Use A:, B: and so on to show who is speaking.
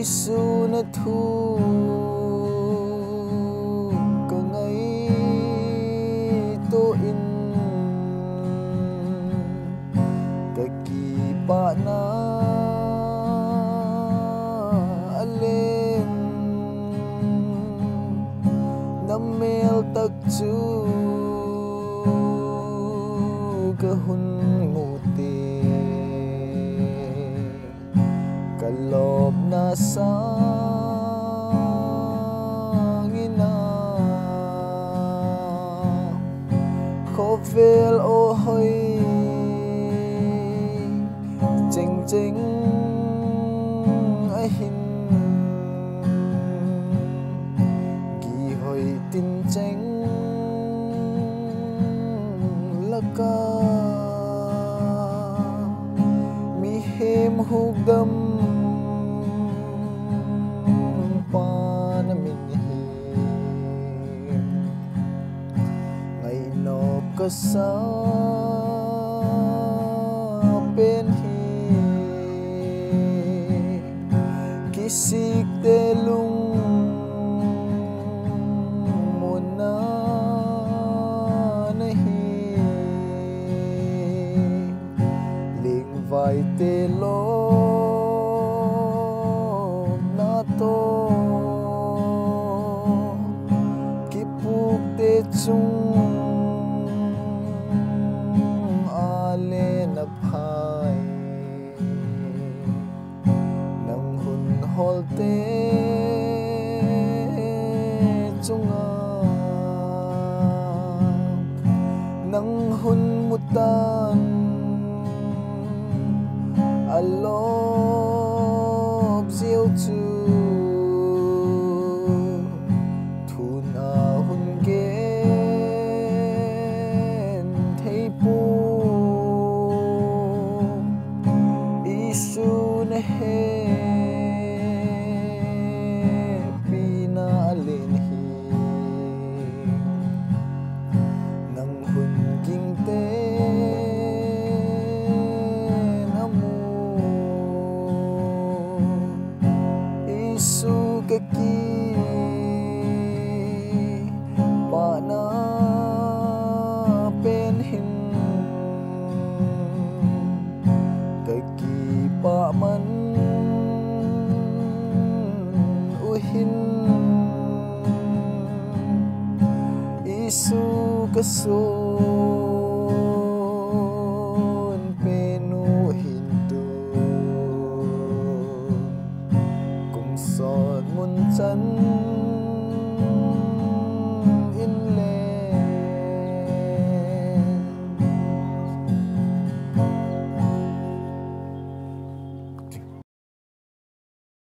A: isu na thu ka ngai to in ka ki pa na alem na mel tak chu ka hun kalob na sangina Kovel o hoi ching ching ahin gi hoi tin cheng laka mi hem hugdam nọ có bên hi kisik te lung một na nahi ling liền vai te lo na to kipuk te chung te chunga nang hun mutan alo à diêu chu thun a hun gen thei pu. Isu ne hết isu ka pa na pen hin ka pa man uhin isu kason